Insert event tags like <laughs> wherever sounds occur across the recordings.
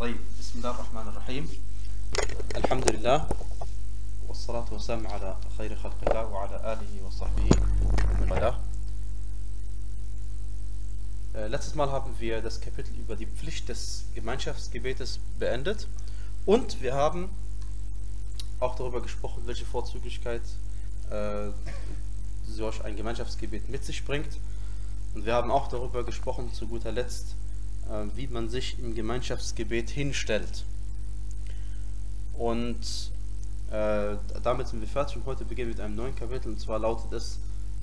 طيب بسم الله الرحمن الرحيم الحمد لله والصلاة والسلام على خير خلق الله وعلى آله وصحبه ومن والاه. Äh, Letztes Mal haben wir das Kapitel über die Pflicht des Gemeinschaftsgebetes beendet und wir haben auch darüber gesprochen, welche Vorzüglichkeit äh, solch ein Gemeinschaftsgebet mit sich bringt. Und wir haben auch darüber gesprochen, zu guter Letzt, äh, äh, wie man sich im Gemeinschaftsgebet hinstellt. Und äh, damit sind wir fertig und heute beginnen wir mit einem neuen Kapitel und zwar lautet es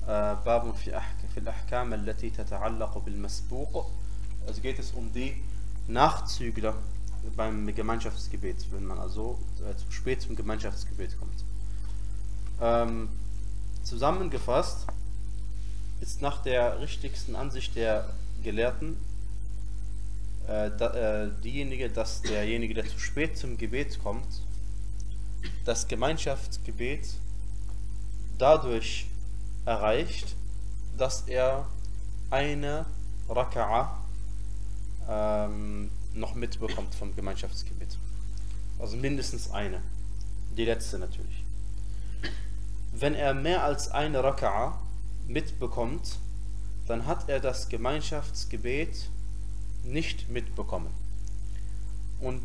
äh, Babun fi al-Ahkam allati tata'allaqu bil masbuq. Also geht es um die Nachzügler beim Gemeinschaftsgebet, wenn man also äh, zu spät zum Gemeinschaftsgebet kommt. Ähm, zusammengefasst ist nach der richtigsten Ansicht der Gelehrten äh, da, äh, diejenige, dass derjenige, der zu spät zum Gebet kommt, das Gemeinschaftsgebet dadurch erreicht, dass er eine Raka'a ähm, noch mitbekommt vom Gemeinschaftsgebet. Also mindestens eine. Die letzte natürlich. Wenn er mehr als eine Raka'a mitbekommt, dann hat er das Gemeinschaftsgebet nicht mitbekommen. Und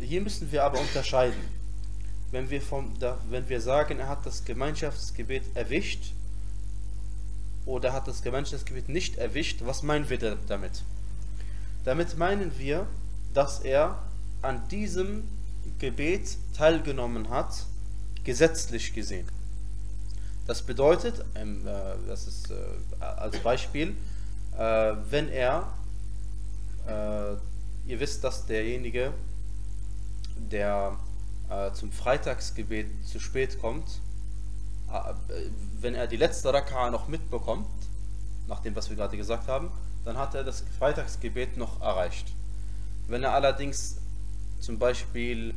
hier müssen wir aber unterscheiden. Wenn wir, vom, da, wenn wir sagen, er hat das Gemeinschaftsgebet erwischt oder hat das Gemeinschaftsgebet nicht erwischt, was meinen wir da- damit? Damit meinen wir, dass er an diesem Gebet teilgenommen hat, gesetzlich gesehen. Das bedeutet, ähm, äh, das ist äh, als Beispiel, äh, wenn er, äh, ihr wisst, dass derjenige, der äh, zum Freitagsgebet zu spät kommt, äh, wenn er die letzte Raka'a noch mitbekommt, nach dem, was wir gerade gesagt haben, dann hat er das Freitagsgebet noch erreicht. Wenn er allerdings zum Beispiel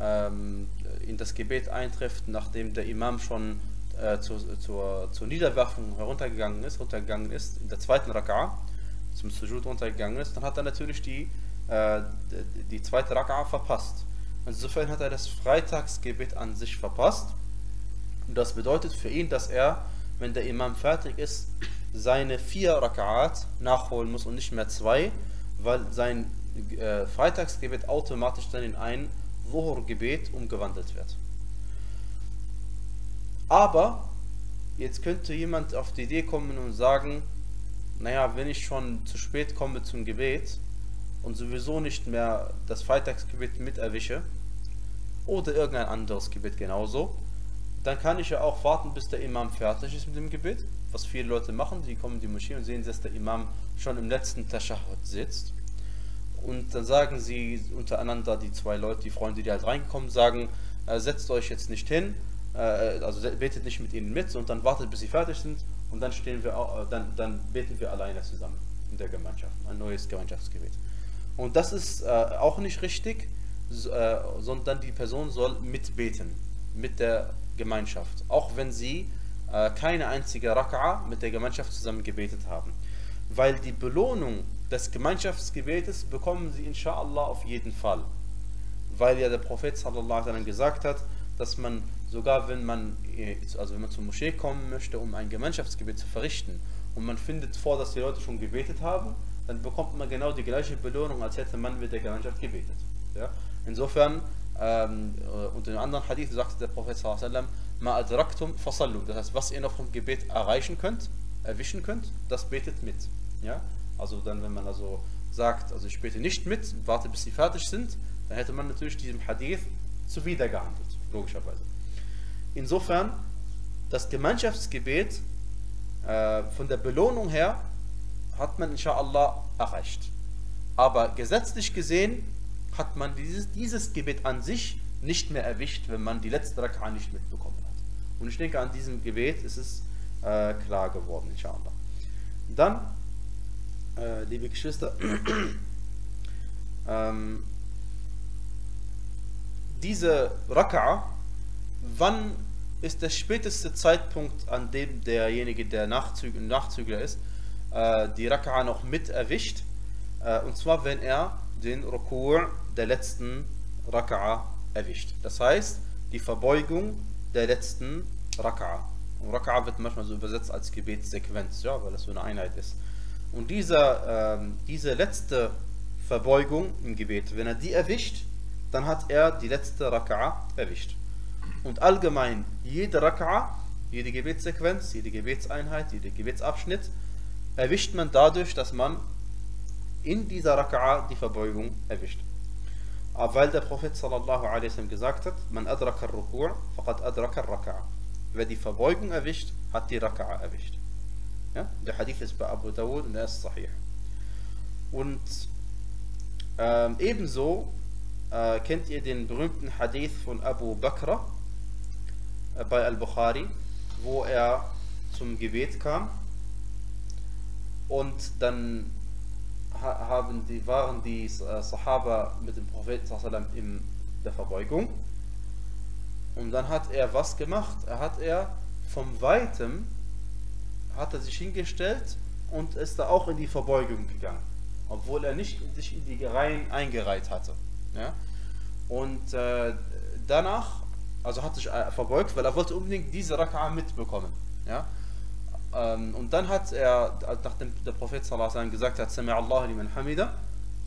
ähm, in das Gebet eintrifft, nachdem der Imam schon äh, zur, zur, zur Niederwerfung heruntergegangen ist, runtergegangen ist, in der zweiten Raka'a, zum Sujud runtergegangen ist, dann hat er natürlich die, äh, die zweite Raka'a verpasst. Insofern hat er das Freitagsgebet an sich verpasst. Und das bedeutet für ihn, dass er, wenn der Imam fertig ist, seine vier Raka'at nachholen muss und nicht mehr zwei, weil sein äh, Freitagsgebet automatisch dann in ein Wuhur-Gebet umgewandelt wird. Aber jetzt könnte jemand auf die Idee kommen und sagen, naja, wenn ich schon zu spät komme zum Gebet und sowieso nicht mehr das Freitagsgebet mit erwische, oder irgendein anderes Gebet genauso, dann kann ich ja auch warten, bis der Imam fertig ist mit dem Gebet, was viele Leute machen, die kommen in die Moschee und sehen, dass der Imam schon im letzten Tashahhud sitzt. Und dann sagen sie untereinander, die zwei Leute, die Freunde, die halt reinkommen, sagen, äh, setzt euch jetzt nicht hin, äh, also betet nicht mit ihnen mit, sondern wartet, bis sie fertig sind und dann stehen wir, au- äh, dann, dann beten wir alleine zusammen in der Gemeinschaft, ein neues Gemeinschaftsgebet. Und das ist äh, auch nicht richtig, äh, sondern die Person soll mitbeten mit der Gemeinschaft, auch wenn sie äh, keine einzige Raka'a mit der Gemeinschaft zusammen gebetet haben. Weil die Belohnung des Gemeinschaftsgebetes bekommen sie inshallah auf jeden Fall. Weil ja der Prophet sallallahu alaihi gesagt hat, dass man sogar wenn man äh, also wenn man zur Moschee kommen möchte, um ein Gemeinschaftsgebet zu verrichten und man findet vor, dass die Leute schon gebetet haben, dann bekommt man genau die gleiche Belohnung, als hätte man mit der Gemeinschaft gebetet. Ja? Insofern, ähm, äh, und in anderen Hadith sagte der Prophet adraktum fasallu. Das heißt, was ihr noch vom Gebet erreichen könnt, erwischen könnt, das betet mit. Ja? Also dann, wenn man also sagt, also ich bete nicht mit, warte bis sie fertig sind, dann hätte man natürlich diesem Hadith zuwider gehandelt, logischerweise. Insofern, das Gemeinschaftsgebet äh, von der Belohnung her hat man inshallah erreicht. Aber gesetzlich gesehen hat man dieses, dieses Gebet an sich nicht mehr erwischt, wenn man die letzte Raka'a nicht mitbekommen hat. Und ich denke, an diesem Gebet ist es äh, klar geworden, inshallah. Dann, äh, liebe Geschwister, <clears throat> ähm, diese Raka'a, wann ist der späteste Zeitpunkt, an dem derjenige, der Nachzüg Nachzügler ist, äh, die Raka'a noch mit erwischt? Äh, und zwar, wenn er den Rukur der letzten Raka'a erwischt. Das heißt, die Verbeugung der letzten Raka'a. Und Raka'a wird manchmal so übersetzt als Gebetssequenz, ja, weil das so eine Einheit ist. Und dieser, ähm, diese letzte Verbeugung im Gebet, wenn er die erwischt, dann hat er die letzte Raka'a erwischt. Und allgemein, jede Raka'a, jede Gebetssequenz, jede Gebetseinheit, jeder Gebetsabschnitt, erwischt man dadurch, dass man in dieser Raka'a die Verbeugung erwischt. Aber weil der Prophet sallallahu alaihi gesagt hat, man adraka al-ruku' faqad adraka al-raka'a. Wer die Verbeugung erwischt, hat die Raka'a erwischt. Ja? Der Hadith ist bei Abu Dawud und er ist sahih. Und ähm, ebenso äh, kennt ihr den berühmten Hadith von Abu Bakr äh, bei Al-Bukhari, wo er zum Gebet kam und dann haben die, waren die äh, Sahaba mit dem Propheten in der Verbeugung und dann hat er was gemacht? Er hat er vom Weitem hat er sich hingestellt und ist da auch in die Verbeugung gegangen, obwohl er nicht sich in die Reihen eingereiht hatte. Ja? Und äh, danach, also hat sich äh, verbeugt, weil er wollte unbedingt diese Raka'a mitbekommen. Ja? Ähm, und dann hat er, nachdem der Prophet sallallahu gesagt hat, Sami Allah liman hamida,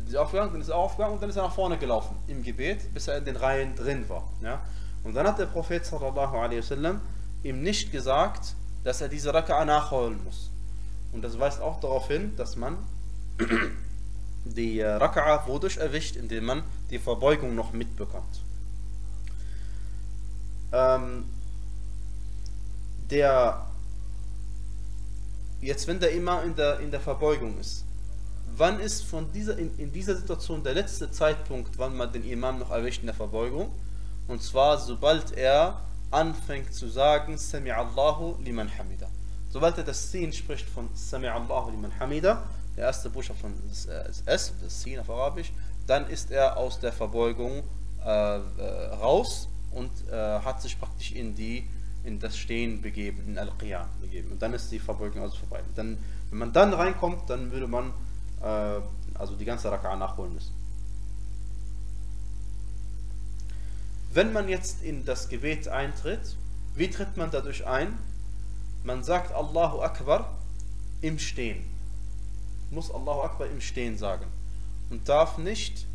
ist aufgegangen, dann ist er aufgegangen und dann ist er nach vorne gelaufen im Gebet, bis er in den Reihen drin war. Ja? Und dann hat der Prophet sallallahu alaihi wasallam ihm nicht gesagt, dass er diese Raka'a nachholen muss. Und das weist auch darauf hin, dass man die äh, Raka'a wodurch erwischt, indem man die Verbeugung noch mitbekommt. Ähm, der jetzt wenn der Imam in der, in der Verbeugung ist, wann ist von dieser, in, in dieser Situation der letzte Zeitpunkt, wann man den Imam noch erwischt in der Verbeugung? Und zwar, sobald er anfängt zu sagen, Sami Allahu liman hamida. Sobald er das Sin spricht von Sami Allahu liman hamida, der erste Buchstabe von das S, das Sin auf Arabisch, dann ist er aus der Verbeugung äh, äh, raus und äh, hat sich praktisch in die in das Stehen begeben, in Al-Qiyam begeben. Und dann ist die Verbeugung also vorbei. Dann, wenn man dann reinkommt, dann würde man äh, also die ganze Raka'a nachholen müssen. Wenn man jetzt in das Gebet eintritt, wie tritt man dadurch ein? Man sagt Allahu Akbar im Stehen. Muss Allahu Akbar im Stehen sagen. Und darf nicht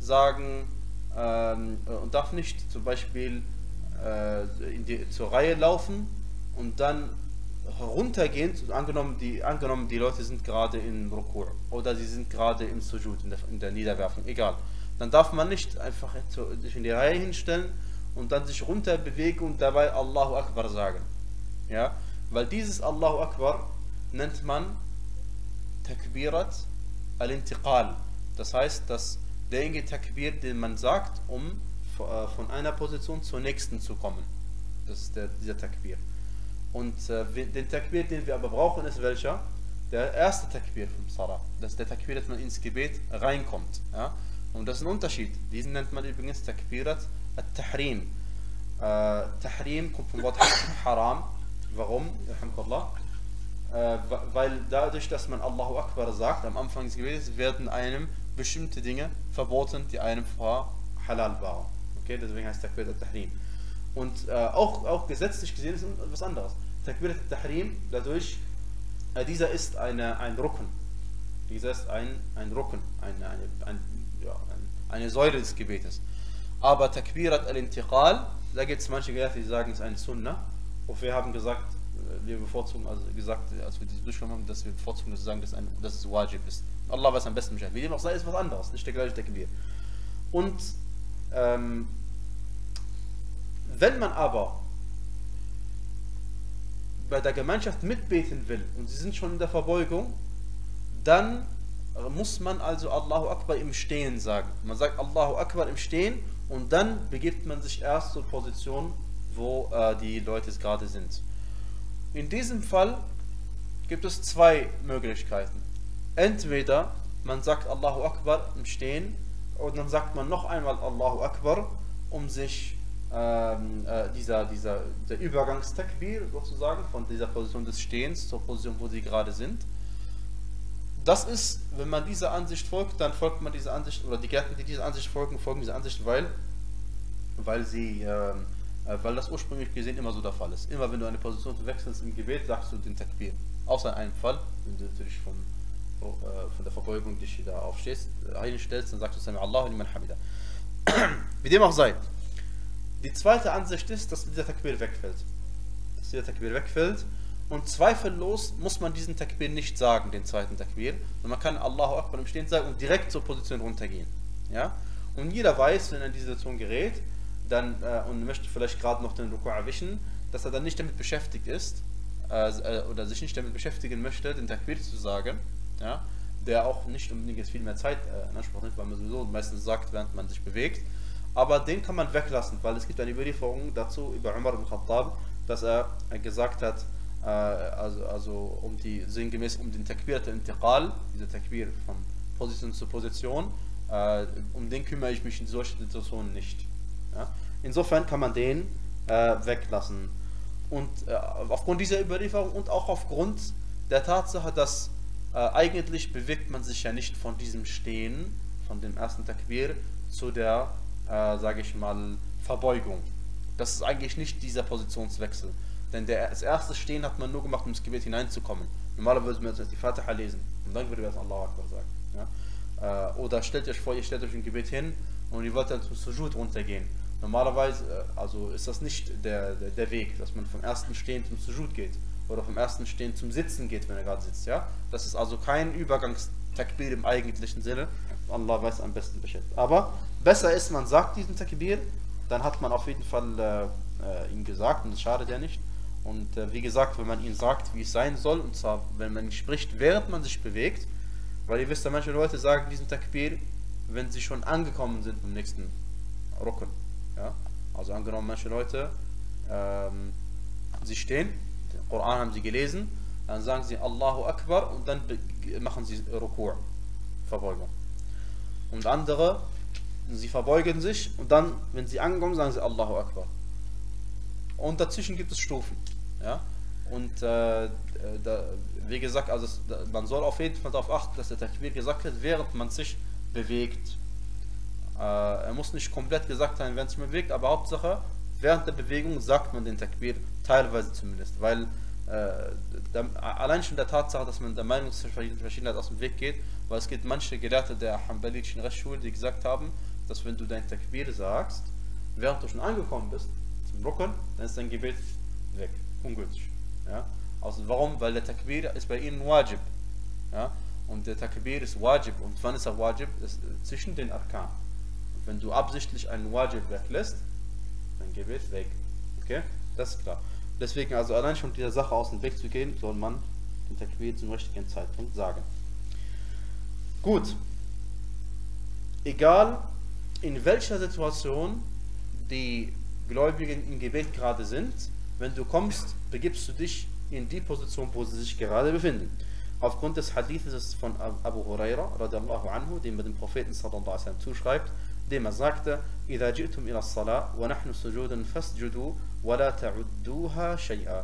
sagen, ähm, und darf nicht zum Beispiel äh, die, zur Reihe laufen und dann heruntergehen, angenommen die, angenommen die Leute sind gerade in Rukur oder sie sind gerade im Sujud, in der, in der Niederwerfung, egal. Dann darf man nicht einfach sich in die Reihe hinstellen und dann sich runter bewegen und dabei Allahu Akbar sagen. Ja? Weil dieses Allahu Akbar nennt man Takbirat al-Intiqal. Das heißt, dass derjenige Takbir, den man sagt, um äh, von einer Position zur nächsten zu kommen. Das ist der, dieser Takbir. Und äh, den Takbir, den wir aber brauchen, ist welcher? Der erste Takbir vom Salah. Das ist der Takbir, dass man ins Gebet reinkommt. Ja? Und das ist ein Unterschied. Diesen nennt man übrigens Takbirat al-Tahrim. Äh, Tahrim kommt vom Wort <coughs> Haram. Warum? Äh, weil dadurch, dass man Allahu Akbar sagt, am Anfang des Gebetes werden einem bestimmte Dinge verboten, die einem vorher halal waren. Okay, deswegen heißt Takbir al-Tahrim. Und äh, auch, auch gesetzlich gesehen ist etwas anderes. Takbir al-Tahrim, dadurch, äh, dieser ist eine, ein Rücken. Dieser ist ein, ein Rücken, eine, eine, ein, ja, eine Säule des Gebetes. Aber Takbirat al-Intiqal, da gibt es manche Gelehrte, die sagen, es ist ein Sunnah. Und wir haben gesagt, wir bevorzugen, also gesagt, als wir diese durchgenommen haben, dass wir bevorzugen, dass wir sagen, dass, ein, dass es Wajib ist. Allah weiß am besten Bescheid. Wie dem auch sei, ist was anderes, nicht der gleiche Takbir. Und ähm, wenn man aber bei der Gemeinschaft mitbeten will und sie sind schon in der Verbeugung, dann muss man also Allahu Akbar im Stehen sagen. Man sagt Allahu Akbar im Stehen und dann begibt man sich erst zur Position, wo äh, die Leute gerade sind. In diesem Fall gibt es zwei Möglichkeiten. Entweder man sagt Allahu Akbar im Stehen und dann sagt man noch einmal Allahu Akbar, um sich ähm, äh, dieser, dieser der Übergangstakbir sozusagen von dieser Position des Stehens zur Position, wo sie gerade sind. das ist, wenn man dieser Ansicht folgt, dann folgt man dieser Ansicht, oder die Gärten, die dieser Ansicht folgen, folgen dieser Ansicht, weil, weil sie, ähm, äh, weil das ursprünglich gesehen immer so der Fall ist. Immer wenn du eine Position wechselst im Gebet, sagst du den Takbir. Außer in einem Fall, wenn du natürlich vom, äh, von der Verbeugung dich da aufstehst, äh, einstellst, dann sagst du Sami Allah liman hamida. <clears throat> Wie dem auch sei. Die zweite Ansicht ist, dass dieser Takbir wegfällt. Dass dieser Takbir wegfällt. Und zweifellos muss man diesen Takbir nicht sagen, den zweiten Takbir. Und man kann Allahu Akbar im Stehen sagen und direkt zur Position runtergehen. Ja? Und jeder weiß, wenn er in diese Situation gerät, dann, äh, und möchte vielleicht gerade noch den Ruku erwischen, dass er dann nicht damit beschäftigt ist, äh, äh, oder sich nicht damit beschäftigen möchte, den Takbir zu sagen, ja, der auch nicht unbedingt jetzt viel mehr Zeit äh, in Anspruch nimmt, weil man sowieso meistens sagt, während man sich bewegt. Aber den kann man weglassen, weil es gibt eine Überlieferung dazu über Umar ibn Khattab, dass er gesagt hat, äh, also, also um die, sinngemäß um den Takbir der Intiqal, dieser Takbir von Position zu Position, äh, um den kümmere ich mich in solchen Situationen nicht. Ja? Insofern kann man den äh, weglassen. Und äh, aufgrund dieser Überlieferung und auch aufgrund der Tatsache, dass äh, eigentlich bewegt man sich ja nicht von diesem Stehen, von dem ersten Takbir, zu der, äh, sage ich mal, Verbeugung. Das ist eigentlich nicht dieser Positionswechsel. Denn der, das erste Stehen hat man nur gemacht, um ins Gebet hineinzukommen. Normalerweise würden wir jetzt die Fatiha lesen und dann würde jetzt Allah Akbar sagen. Ja? Äh, oder stellt euch vor, ihr stellt euch im Gebet hin und ihr wollt dann zum Sujud runtergehen. Normalerweise äh, also ist das nicht der, der, der, Weg, dass man vom ersten Stehen zum Sujud geht oder vom ersten Stehen zum Sitzen geht, wenn er gerade sitzt. Ja? Das ist also kein Übergangstakbir im eigentlichen Sinne. Allah weiß am besten Bescheid. Aber besser ist, man sagt diesen Takbir, dann hat man auf jeden Fall äh, äh, ihn gesagt und das schadet ja nicht. Und äh, wie gesagt, wenn man ihn sagt, wie es sein soll, und zwar, wenn man spricht, während man sich bewegt, weil ihr wisst ja, manche Leute sagen diesen Takbir, wenn sie schon angekommen sind im nächsten Rücken. Ja? Also angenommen, manche Leute, ähm, sie stehen, den Koran haben sie gelesen, dann sagen sie Allahu Akbar und dann machen sie Rukur, Verbeugung. Und andere, sie verbeugen sich und dann, wenn sie ankommen, sagen sie Allahu Akbar. Und dazwischen gibt es Stufen. Ja? Und äh, da, wie gesagt, also man soll auf jeden Fall darauf achten, dass der Takbir gesagt wird, während man sich bewegt. Äh, er muss nicht komplett gesagt sein, wenn es sich bewegt, aber Hauptsache, während der Bewegung sagt man den Takbir, teilweise zumindest, weil äh, der, allein schon der Tatsache, dass man der Meinungsverschiedenheit aus dem Weg geht, weil es gibt manche Gelehrte der Hanbalitischen Rechtsschule, die gesagt haben, dass wenn du dein Takbir sagst, während du schon angekommen bist, zum Rucken, dann ist dein Gebet weg, ungültig. Ja? Also warum? Weil der Takbir ist bei ihnen Wajib. Ja? Und der Takbir ist Wajib. Und wann ist er Wajib? Ist zwischen den Arkan. Wenn du absichtlich einen Wajib weglässt, dann Gebet weg. Okay? Das ist klar. Deswegen also allein schon dieser Sache aus dem Weg zu gehen, soll man den Takbir zum richtigen Zeitpunkt sagen. Gut. Egal in welcher Situation die Gläubigen im Gebet gerade sind, wenn du kommst, begibst du dich in die Position, wo sie sich gerade befinden. Aufgrund des Hadithes von Abu Huraira, radiallahu anhu, dem man dem Propheten sallallahu alaihi zuschreibt, dem er sagte, إذا جئتم إلى الصلاة ونحن سجود فاسجدوا ولا تعدوها شيئا.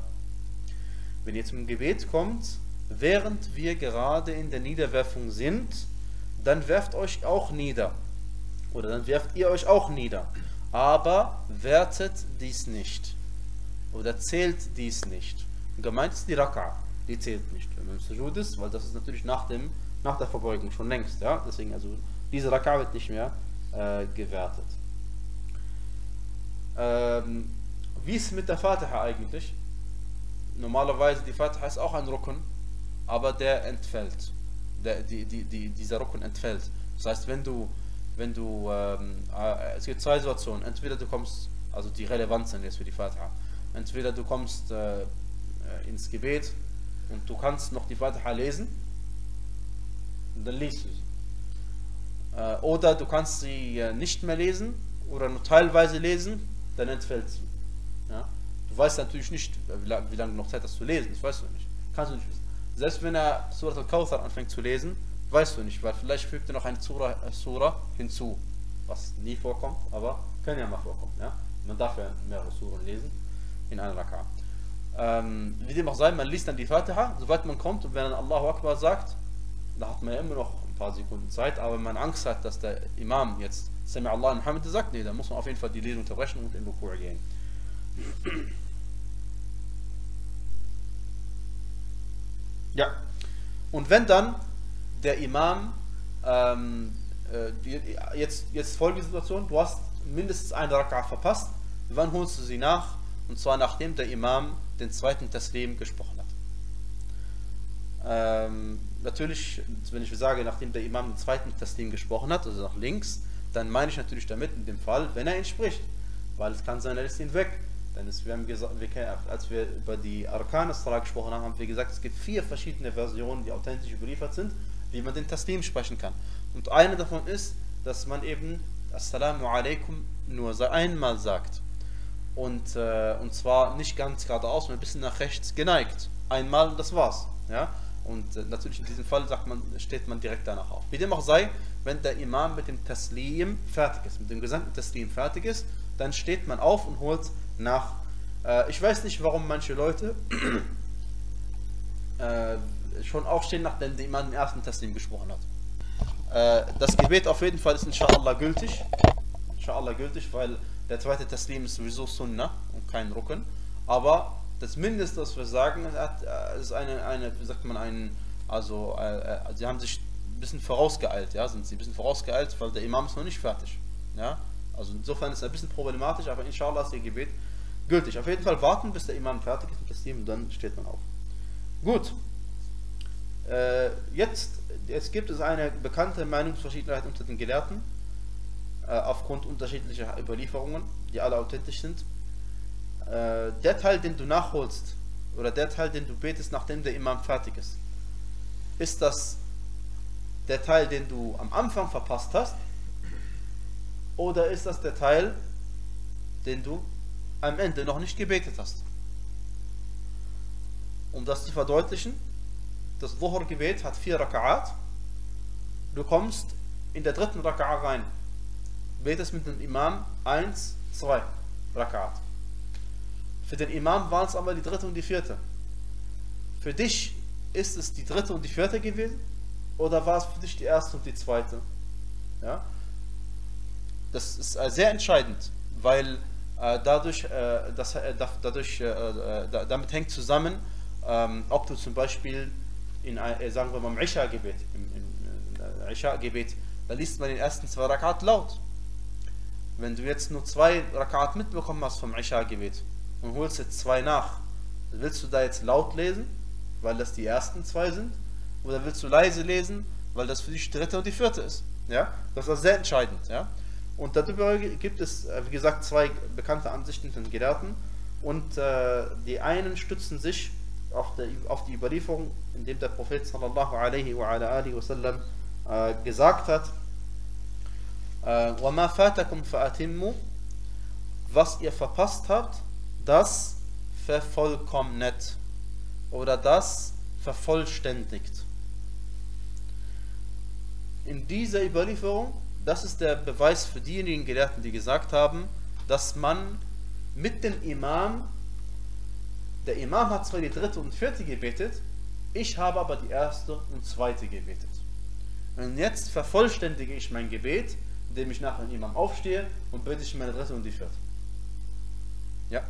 Wenn ihr zum Gebet kommt, während wir gerade in der Niederwerfung sind, dann werft euch auch nieder. Oder dann werft ihr euch auch nieder. Aber wertet dies nicht. Oder zählt dies nicht. Und gemeint ist die Raka. Die zählt nicht, wenn man im Sujud ist, weil das ist natürlich nach, dem, nach der Verbeugung schon längst. Ja? Deswegen, also diese Raka wird nicht mehr äh, gewertet. Ähm, wie ist es mit der Fatiha eigentlich? Normalerweise die Fatiha ist auch ein Rücken, aber der entfällt. Der, die, die, die, dieser Rücken entfällt. Das heißt, wenn du, wenn du, ähm, äh, es gibt zwei Situationen. Entweder du kommst, also die Relevanz sind jetzt für die Fatiha. Entweder du kommst äh, ins Gebet und du kannst noch die Fatiha lesen, und dann liest du sie. Äh, oder du kannst sie äh, nicht mehr lesen oder nur teilweise lesen, dann entfällt sie. Ja? Du weißt natürlich nicht, wie lange, wie lange noch Zeit hast zu lesen, das weißt du nicht. Kannst du nicht wissen. Selbst wenn er Surat al-Kawthar anfängt zu lesen, weißt du nicht, weil vielleicht fügt er noch eine Surah, äh, Surah hinzu, was nie vorkommt, aber kann ja mal vorkommen. Ja? Man darf ja mehrere Suren lesen in einer Raka. Ähm, wie dem auch sei, man liest dann die Fatiha, soweit man kommt, und wenn er Allahu Akbar sagt, da hat man ja immer noch paar Sekunden Zeit, aber wenn man Angst hat, dass der Imam jetzt Sami Allah Muhammad sagt, nee, dann muss man auf jeden Fall die Lesung unterbrechen und in Rukur gehen. Ja. Und wenn dann der Imam ähm, äh, jetzt, jetzt folgende Situation, du hast mindestens eine Raka'a verpasst, wann holst du sie nach? Und zwar nachdem der Imam den zweiten Taslim gesprochen hat. Ähm, natürlich, wenn ich sage, nachdem der Imam den zweiten Taslim gesprochen hat, also nach links, dann meine ich natürlich damit in dem Fall, wenn er ihn spricht. Weil es kann sein, er ist ihn weg. Denn es, wir haben gesagt, wir, als wir über die Arkan Salah gesprochen haben, haben wir gesagt, es gibt vier verschiedene Versionen, die authentisch überliefert sind, wie man den Taslim sprechen kann. Und eine davon ist, dass man eben Assalamu alaikum nur einmal sagt. Und, äh, und zwar nicht ganz geradeaus, sondern ein bisschen nach rechts geneigt. Einmal und das war's. Ja? Und äh, natürlich in diesem Fall sagt man, steht man direkt danach auf. Wie dem auch sei, wenn der Imam mit dem Taslim fertig ist, mit dem gesamten Taslim fertig ist, dann steht man auf und holt nach. Äh, ich weiß nicht, warum manche Leute <clears throat> äh, schon aufstehen, nachdem der Imam den ersten Taslim gesprochen hat. Äh, das Gebet auf jeden Fall ist inshallah gültig. Inshallah gültig, weil der zweite Taslim ist sowieso Sunnah und kein Rucken. Aber das Mindeste, was wir sagen, äh, ist eine, eine wie sagt man, ein, also, äh, äh, sie haben sich ein bisschen vorausgeeilt, ja, sind sie ein bisschen vorausgeeilt, weil der Imam ist noch nicht fertig. Ja? Also insofern ist es ein bisschen problematisch, aber inshallah ist ihr Gebet gültig. Auf jeden Fall warten, bis der Imam fertig ist mit Taslim und dann steht man auf. Gut. Äh, jetzt, jetzt gibt es eine bekannte Meinungsverschiedenheit unter den Gelehrten, äh, aufgrund unterschiedlicher Überlieferungen, die alle authentisch sind. Äh, der Teil, den du nachholst, oder der Teil, den du betest, nachdem der Imam fertig ist, ist das der Teil, den du am Anfang verpasst hast, oder ist das der Teil, den du am Ende noch nicht gebetet hast? Um das zu verdeutlichen, das Dhuhr-Gebet hat vier Raka'at. Du kommst in der dritten Raka'a rein. Betest mit dem Imam 1, 2 Raka'at. Für den Imam waren es aber die dritte und die vierte. Für dich ist es die dritte und die vierte gewesen? Oder war es für dich die erste und die zweite? Ja? Das ist äh, sehr entscheidend, weil äh, dadurch, äh, das, dadurch damit hängt zusammen, ähm, ob du zum Beispiel in, sagen wir mal, im Isha-Gebet, im, im Isha-Gebet, da liest man den ersten zwei Rakat laut. Wenn du jetzt nur zwei Rakat mitbekommen hast vom Isha-Gebet und holst jetzt zwei nach, willst du da jetzt laut lesen, weil das die ersten zwei sind? Oder willst du leise lesen, weil das für dich die dritte und die vierte ist? Ja, das ist sehr entscheidend. Ja, und darüber gibt es, äh, wie gesagt, zwei bekannte Ansichten von Gelehrten. Und äh, die einen stützen sich auf, der, auf die Überlieferung, in dem der Prophet sallallahu alaihi wa ala alihi wasallam äh, gesagt hat, وَمَا فَاتَكُمْ فَأَتِمُّ Was ihr verpasst habt, das vervollkommnet oder das vervollständigt. In dieser Überlieferung, das ist der Beweis für diejenigen Gelehrten, die gesagt haben, dass man mit dem Imam der Imam hat zwar die dritte und vierte gebetet, ich habe aber die erste und zweite gebetet. Und jetzt vervollständige ich mein Gebet, indem ich nach dem Imam aufstehe und bete ich meine dritte und die vierte. Ja.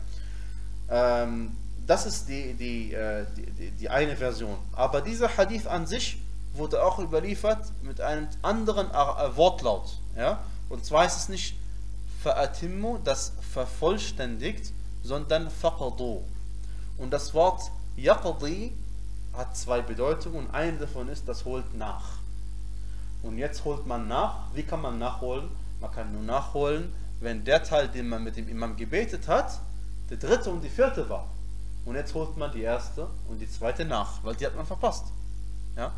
Ähm, das ist die, die, äh, die, die, eine Version. Aber dieser Hadith an sich wurde auch überliefert mit einem anderen äh, Wortlaut. Ja? Und zwar ist es nicht fa'atimmu, das vervollständigt, sondern faqadu. Und das Wort Yaqdi hat zwei Bedeutungen und eine davon ist, das holt nach. Und jetzt holt man nach. Wie kann man nachholen? Man kann nur nachholen, wenn der Teil, den man mit dem Imam gebetet hat, der dritte und die vierte war. Und jetzt holt man die erste und die zweite nach, weil die hat man verpasst. Ja?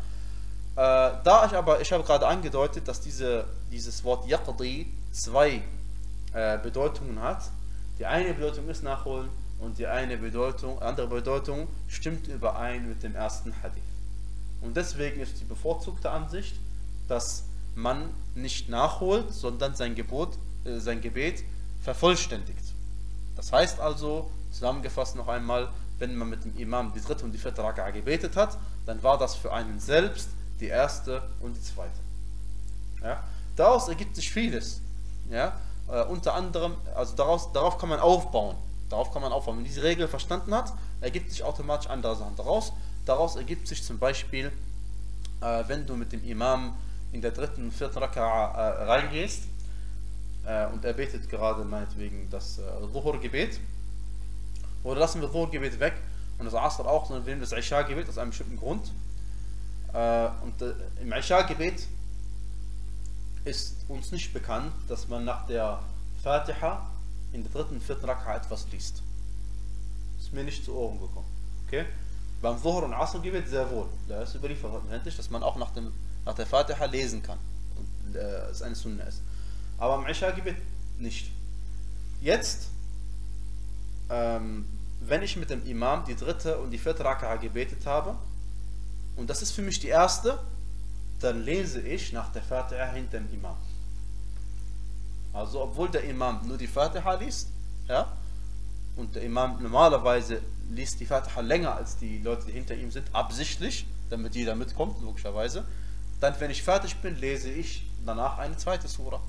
Äh, da ich aber, ich habe gerade angedeutet, dass diese, dieses Wort Yaqdi zwei äh, Bedeutungen hat. Die eine Bedeutung ist nachholen und die eine Bedeutung, andere Bedeutung stimmt überein mit dem ersten Hadith. Und deswegen ist die bevorzugte Ansicht, dass man nicht nachholt, sondern sein, Gebot, äh, sein Gebet vervollständigt. Das heißt also, zusammengefasst noch einmal, wenn man mit dem Imam die dritte und die vierte Raka'a gebetet hat, dann war das für einen selbst die erste und die zweite. Ja? Daraus ergibt sich vieles. Ja? Äh, unter anderem, also daraus, darauf kann man aufbauen. Darauf kann man aufbauen. Wenn man diese Regel verstanden hat, ergibt sich automatisch andere Sachen daraus. Daraus ergibt sich zum Beispiel, äh, wenn du mit dem Imam in der dritten und vierten Raka'a äh, reingehst äh, und er betet gerade meinetwegen das äh, gebet oder lassen wir Dhuhr-Gebet weg und das Asr auch, sondern wir nehmen das Isha-Gebet aus einem bestimmten Grund. Äh, und äh, im Isha-Gebet ist uns nicht bekannt, dass man nach der Fatiha in der dritten vierten Raka'a etwas liest. Ist mir nicht zu Ohren gekommen. Okay? Beim Dhuhr und Asr-Gebet sehr wohl. Da ist überliefert dass man auch nach, dem, nach der Fatiha lesen kann. Und äh, es eine Sunna ist. Aber im Isha-Gebet nicht. Jetzt, ähm, wenn ich mit dem Imam die dritte und die vierte Raka'a gebetet habe, und das ist für mich die erste, dann lese ich nach der Fatiha hinter dem Imam. Also obwohl der Imam nur die Fatiha liest, ja, und der Imam normalerweise liest die Fatiha länger als die Leute, die hinter ihm sind, absichtlich, damit jeder mitkommt, logischerweise, dann wenn ich fertig bin, lese ich danach eine zweite Surah.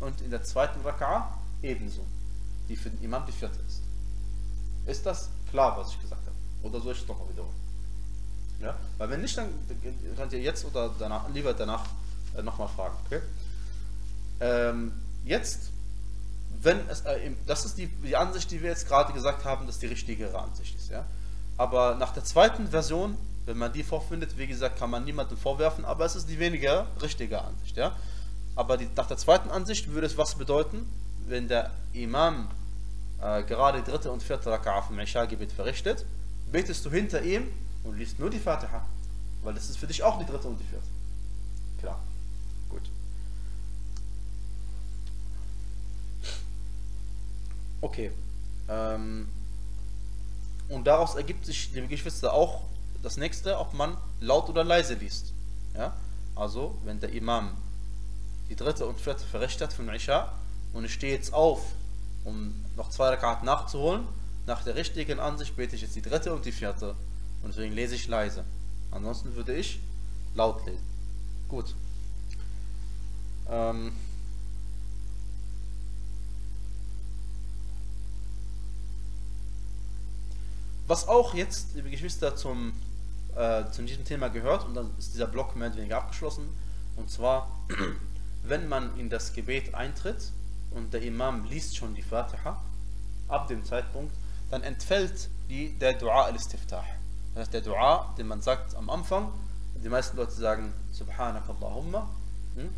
Und in der zweiten Raka'a ebenso, die für den Imam die vierte ist. Ist das klar, was ich gesagt habe? Oder soll ich es nochmal wiederholen? Ja? Weil wenn nicht, dann könnt ihr jetzt oder danach, lieber danach äh, nochmal fragen. Okay? Ähm, jetzt, wenn es, äh, das ist die, die Ansicht, die wir jetzt gerade gesagt haben, dass die richtigere Ansicht ist. Ja? Aber nach der zweiten Version, wenn man die vorfindet, wie gesagt, kann man niemandem vorwerfen, aber es ist die weniger richtige Ansicht. Ja? Aber die, nach der zweiten Ansicht würde es was bedeuten, wenn der Imam äh, gerade die dritte und vierte Raka'a vom Isha-Gebet verrichtet, betest du hinter ihm und liest nur die Fatiha, weil das ist für dich auch die dritte und die vierte. Klar. Gut. Okay. Ähm, und daraus ergibt sich, liebe Geschwister, auch das nächste, ob man laut oder leise liest. Ja? Also, wenn der Imam die dritte und vierte verrichtet von Isha und ich stehe jetzt auf, um noch zwei Rakat nachzuholen, nach der richtigen Ansicht bete ich jetzt die dritte und die vierte. Und deswegen lese ich leise. Ansonsten würde ich laut lesen. Gut. Ähm Was auch jetzt, liebe Geschwister, zum, äh, zu diesem Thema gehört, und dann ist dieser Block mehr oder weniger abgeschlossen, und zwar, wenn man in das Gebet eintritt und der Imam liest schon die Fatiha, ab dem Zeitpunkt, dann entfällt die, der Dua al-Istiftah. Das heißt, der Dua, den man sagt am Anfang, die meisten Leute sagen Subhanakallahumma hm,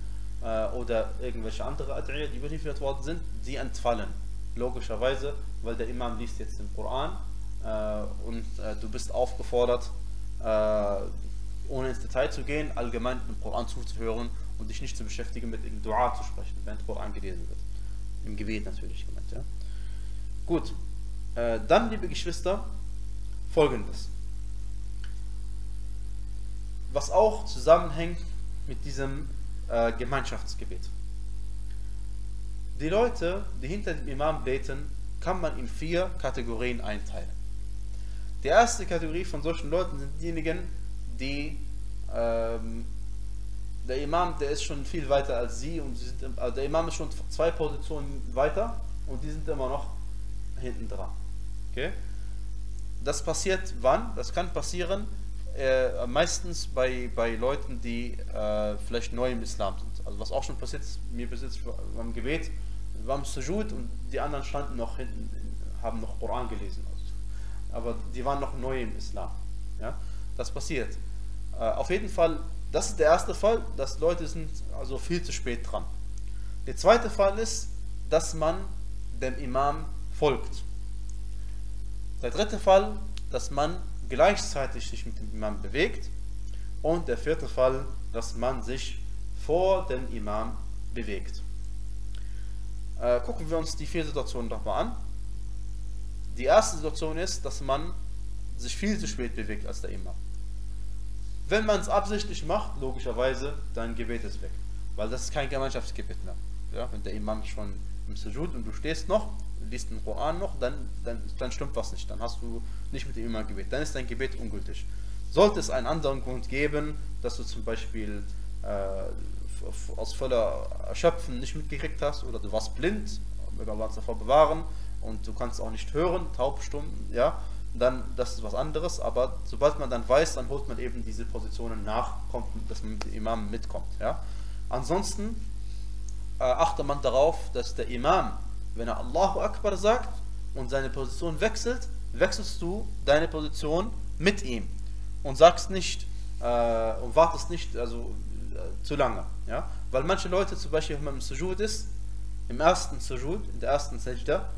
äh, oder irgendwelche andere Ad'iyah, die überliefert worden sind, die entfallen. Logischerweise, weil der Imam liest jetzt den Koran äh, und äh, du bist aufgefordert, ohne ins Detail zu gehen, allgemein den Koran zuzuhören und dich nicht zu beschäftigen mit dem Dua zu sprechen, wenn der Koran gelesen wird. Im Gebet natürlich gemeint. Ja? Gut, dann, liebe Geschwister, folgendes was auch zusammenhängt mit diesem äh, Gemeinschaftsgebet. Die Leute, die hinter dem Imam beten, kann man in vier Kategorien einteilen. Die erste Kategorie von solchen Leuten sind diejenigen, die ähm, der Imam, der ist schon viel weiter als sie und sie sind, also der Imam ist schon zwei Positionen weiter und die sind immer noch hinten dran. Okay? Das passiert wann? Das kann passieren, äh, meistens bei, bei Leuten, die äh, vielleicht neu im Islam sind. Also was auch schon passiert ist, mir besitzt beim Gebet, wir waren Sujud und die anderen standen noch hinten, haben noch Koran gelesen. Also. Aber die waren noch neu im Islam. Ja? Das passiert. Äh, auf jeden Fall, das ist der erste Fall, dass Leute sind also viel zu spät dran. Der zweite Fall ist, dass man dem Imam folgt. Der dritte Fall, dass man gleichzeitig sich mit dem Imam bewegt. Und der vierte Fall, dass man sich vor dem Imam bewegt. Äh, gucken wir uns die vier Situationen nochmal an. Die erste Situation ist, dass man sich viel zu spät bewegt als der Imam. Wenn man es absichtlich macht, logischerweise, dann Gebet ist weg. Weil das ist kein Gemeinschaftsgebet mehr. Ja, wenn der Imam schon im Sujud und du stehst noch, liest den Koran noch, dann, dann, dann stimmt was nicht. Dann hast du nicht mit dem Imam gebetet. Dann ist dein Gebet ungültig. Sollte es einen anderen Grund geben, dass du zum Beispiel äh, aus voller Erschöpfen nicht mitgekriegt hast oder du warst blind, möge Allah davor bewahren und du kannst auch nicht hören, taubstumm, ja, dann das ist was anderes, aber sobald man dann weiß, dann holt man eben diese Positionen nach, kommt, dass man mit dem Imam mitkommt. Ja. Ansonsten äh, achte man darauf, dass der Imam, wenn er Allahu Akbar sagt und seine Position wechselt, wechselst du deine Position mit ihm und sagst nicht äh, und wartest nicht also äh, zu lange. Ja? Weil manche Leute zum Beispiel, wenn man im Sujud ist, im ersten Sujud, in der ersten Sajda,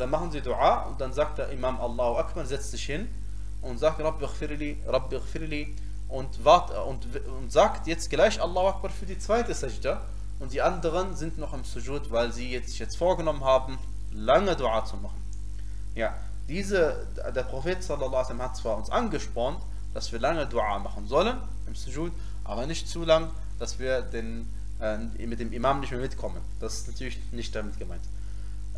dann machen sie Dua und dann sagt der Imam Allahu Akbar, setzt sich hin und sagt Rabbi ighfirli und, wart, und, und sagt jetzt gleich Allahu Akbar für die zweite Sajda und die anderen sind noch im Sujud, weil sie jetzt sich jetzt vorgenommen haben, lange Dua zu machen. Ja, diese, der Prophet sallallahu hat zwar uns angespornt, dass wir lange Dua machen sollen im Sujud, aber nicht zu lang, dass wir den, äh, mit dem Imam nicht mehr mitkommen. Das ist natürlich nicht damit gemeint.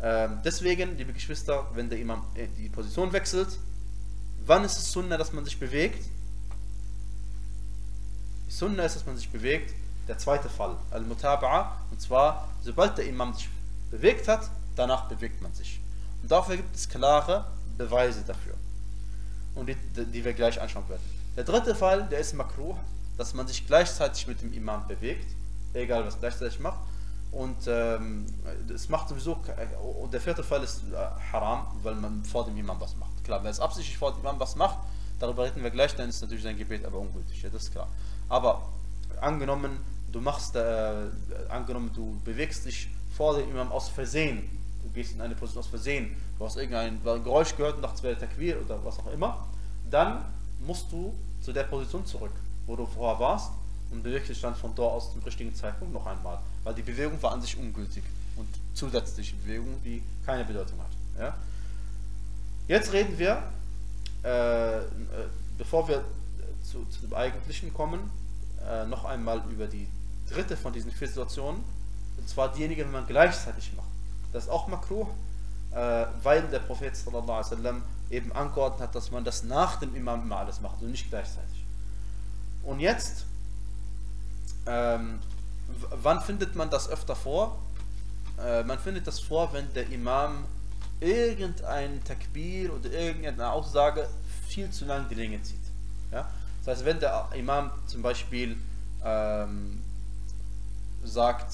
Ähm, deswegen, liebe Geschwister, wenn der Imam äh, die Position wechselt, wann ist es Sunna, dass man sich bewegt? Die Sunna ist, dass man sich bewegt. Der zweite Fall, Al-Mutaba'a, und zwar, sobald der Imam sich bewegt hat, danach bewegt man sich. Und dafür gibt es klare Beweise dafür. Und die, die wir gleich anschauen werden. Der dritte Fall, der ist Makruh, dass man sich gleichzeitig mit dem Imam bewegt, egal was gleichzeitig macht. Und ähm, es macht sowieso, und der vierte Fall ist äh, haram, weil man vor dem Imam was macht. Klar, wer es absichtlich vor dem Imam was macht, darüber reden wir gleich, dann ist natürlich sein Gebet aber ungültig, ja, das ist klar. Aber angenommen, du machst, äh, angenommen, du bewegst dich vor dem Imam aus Versehen, du gehst in eine Position aus Versehen, du hast irgendein Geräusch gehört und dachtest, wäre Takwir oder was auch immer, dann musst du zu der Position zurück, wo du vorher warst und dich dann von dort aus zum richtigen Zeitpunkt noch einmal, weil die Bewegung war an sich ungültig und zusätzliche Bewegung, die keine Bedeutung hat. Ja? Jetzt reden wir, äh, äh bevor wir zu, zu, dem Eigentlichen kommen, äh, noch einmal über die dritte von diesen vier Situationen, und zwar diejenige, wenn man gleichzeitig macht. Das ist auch makruh, äh, weil der Prophet sallallahu eben angeordnet hat, dass man das nach dem Imam immer alles macht und nicht gleichzeitig. Und jetzt ähm, wann findet man das öfter vor? Äh, man findet das vor, wenn der Imam irgendein Takbir oder irgendeine Aussage viel zu lang die Länge zieht. Ja? Das heißt, wenn der Imam zum Beispiel ähm, sagt,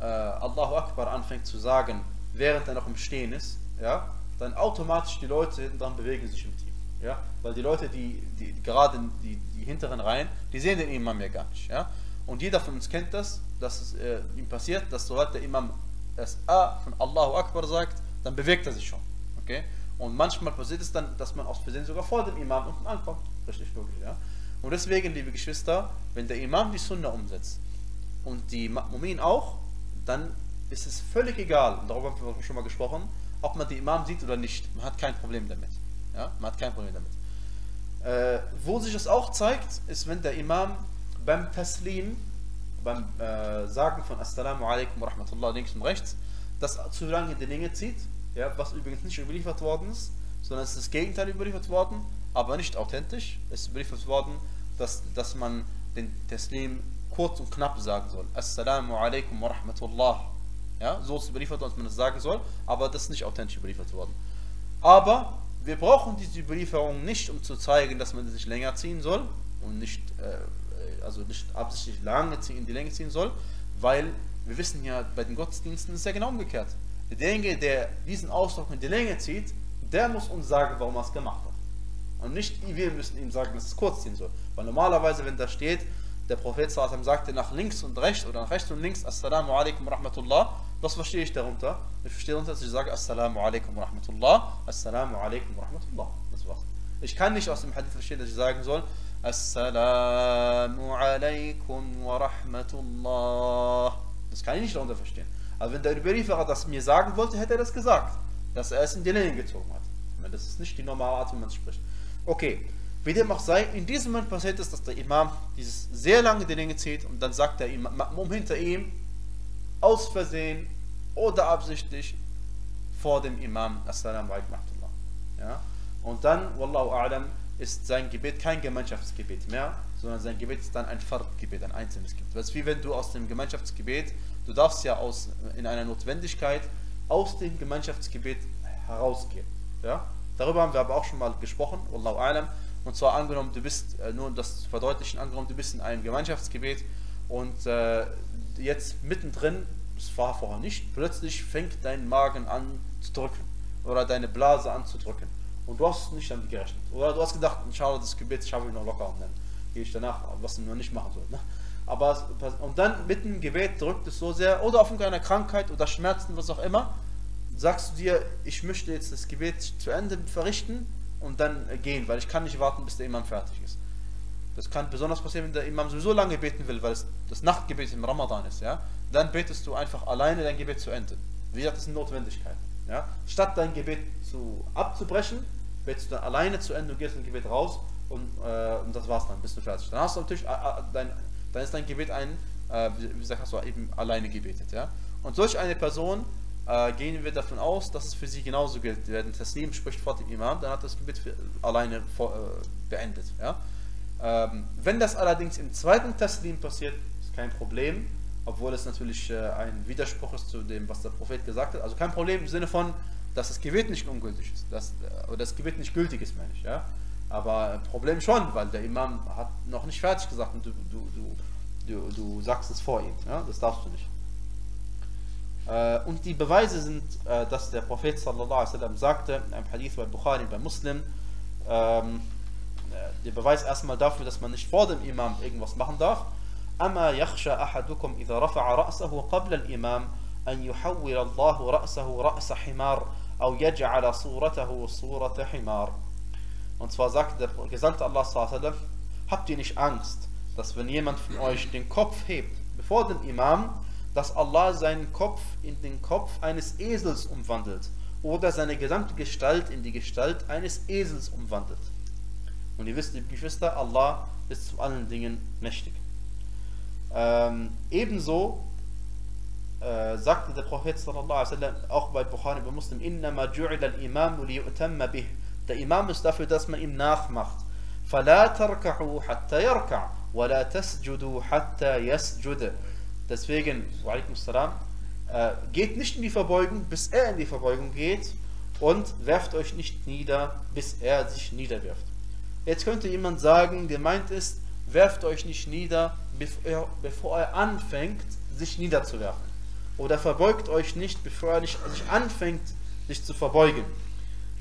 äh, Allahu Akbar anfängt zu sagen, während er noch im Stehen ist, ja, dann automatisch die Leute dran bewegen sich im Team. Ja? Weil die Leute, die, die gerade die, die hinteren Reihen, die sehen den Imam ja gar nicht. Ja? Und jeder von uns kennt das, dass es äh, ihm passiert, dass sobald der Imam das A von Allahu Akbar sagt, dann bewegt er sich schon. Okay? Und manchmal passiert es dann, dass man aus Versehen sogar vor dem Imam unten ankommt. Richtig logisch, ja? Und deswegen, liebe Geschwister, wenn der Imam die Sunna umsetzt und die Mu'min auch, dann ist es völlig egal, und darüber haben wir schon mal gesprochen, ob man die Imam sieht oder nicht. Man hat kein Problem damit. Ja? Man hat kein Problem damit. Äh, wo sich das auch zeigt, ist, wenn der Imam beim Taslim, beim äh, Sagen von Assalamu alaikum wa rahmatullah links und rechts, das zu lange die Länge zieht, ja, was übrigens nicht überliefert worden ist, sondern es ist das Gegenteil überliefert worden, aber nicht authentisch. Es ist überliefert worden, dass, dass man den Taslim kurz und knapp sagen soll. Assalamu alaikum wa rahmatullah. Ja, so ist es überliefert worden, dass man das sagen soll, aber das ist nicht authentisch überliefert worden. Aber wir brauchen diese Überlieferung nicht, um zu zeigen, dass man sich länger ziehen soll und nicht äh, also nicht absichtlich lange in die Länge ziehen soll, weil wir wissen ja, bei den Gottesdiensten ist es ja genau umgekehrt. Derjenige, der diesen Ausdruck in die Länge zieht, der muss uns sagen, warum er es gemacht hat. Und nicht wir müssen ihm sagen, dass es kurz ziehen soll. Weil normalerweise, wenn da steht, der Prophet sagte nach links und rechts oder nach rechts und links, Assalamu alaikum rahmatullah, was verstehe ich darunter? Ich verstehe darunter, dass ich sage, Assalamu alaikum rahmatullah, Assalamu alaikum rahmatullah. Das war's. Ich kann nicht aus dem Hadith verstehen, dass ich sagen soll, Assalamu alaikum wa rahmatullah. Das kann ich nicht darunter verstehen. Also wenn der Überlieferer das mir sagen wollte, hätte er das gesagt. Dass er es in die Länge gezogen hat. Das ist nicht die normale Art, wie man spricht. Okay, wie dem auch sei, in diesem Moment passiert es, dass der Imam dieses sehr lange die Länge zieht und dann sagt der Imam um hinter ihm, aus Versehen oder absichtlich, vor dem Imam Assalamu alaikum. Ja? Und dann, Wallahu a'lam, ist sein Gebet kein Gemeinschaftsgebet mehr, sondern sein Gebet ist dann ein Fardgebet, ein einzelnes Gebet. Das ist wie wenn du aus dem Gemeinschaftsgebet, du darfst ja aus, in einer Notwendigkeit aus dem Gemeinschaftsgebet herausgehen. Ja? Darüber haben wir aber auch schon mal gesprochen, Wallahu alam. Und zwar angenommen, du bist, äh, nur um das zu verdeutlichen, angenommen, du bist in einem Gemeinschaftsgebet und äh, jetzt mittendrin, es war vorher nicht, plötzlich fängt dein Magen an zu drücken oder deine Blase an zu drücken. Und du hast nicht damit gerechnet. Oder du hast gedacht, inshallah, das Gebet schaffe ich noch locker und dann gehe ich danach, was noch nicht machen soll. Ne? Aber und dann mitten im Gebet drückt es so sehr, oder aufgrund einer Krankheit oder Schmerzen, was auch immer, sagst du dir, ich möchte jetzt das Gebet zu Ende verrichten und dann gehen, weil ich kann nicht warten, bis der Imam fertig ist. Das kann besonders passieren, wenn der Imam sowieso lange beten will, weil es das Nachtgebet im Ramadan ist. Ja? Dann betest du einfach alleine dein Gebet zu Ende. Wie gesagt, das ist eine Notwendigkeit. Ja? Statt dein Gebet zu, abzubrechen, betest du dann alleine zu Ende und gehst dein Gebet raus und, äh, und das war's dann, bist du fertig. Dann hast du natürlich, äh, äh dein, dann ist dein Gebet ein, äh, wie, wie sagst du, eben alleine gebetet. Ja? Und solch eine Person äh, gehen wir davon aus, dass es für sie genauso gilt. Wenn Taslim spricht vor dem Imam, dann hat das Gebet für, alleine vor, äh, beendet. Ja? Ähm, wenn das allerdings im zweiten Taslim passiert, ist kein Problem, obwohl es natürlich äh, ein Widerspruch ist zu dem, was der Prophet gesagt hat. Also kein Problem im Sinne von, dass das Gebet nicht ungültig ist, dass, äh, oder das Gebet nicht gültig ist, meine ich. Ja? Aber Problem schon, weil der Imam hat noch nicht fertig gesagt und du, du, du, du, du sagst es vor ihm. Ja? Das darfst du nicht. Äh, und die Beweise sind, äh, dass der Prophet sallallahu alaihi sagte, in einem Hadith bei Bukhari, bei Muslim, ähm, der Beweis erstmal dafür, dass man nicht vor dem Imam irgendwas machen darf. أما يخشى أحدكم إذا رفع رأسه قبل الإمام أن يحول الله رأسه رأس حمار أو يجعل صورته صورة حمار Und zwar sagt der Gesandte Allah sallam, habt ihr nicht Angst, dass wenn jemand von euch den Kopf hebt, bevor dem Imam, dass Allah seinen Kopf in den Kopf eines Esels umwandelt oder seine gesamte Gestalt in die Gestalt eines Esels umwandelt. Und ihr wisst, liebe Geschwister, Allah ist zu allen Dingen mächtig. Ähm, ebenso äh, sagte der Prophet sallallahu alaihi wasallam auch bei Bukhari bei Muslim innama ju'ila al-imam liyutamma bih der Imam ist dafür dass man ihm nachmacht فلا تركعوا حتى يركع ولا تسجدوا حتى يسجد deswegen salam, äh, geht nicht in die Verbeugung bis er in die Verbeugung geht und werft euch nicht nieder bis er sich niederwirft Jetzt könnte jemand sagen, gemeint ist, werft euch nicht nieder, bevor er anfängt, sich niederzuwerfen. Oder verbeugt euch nicht, bevor er sich anfängt, sich zu verbeugen.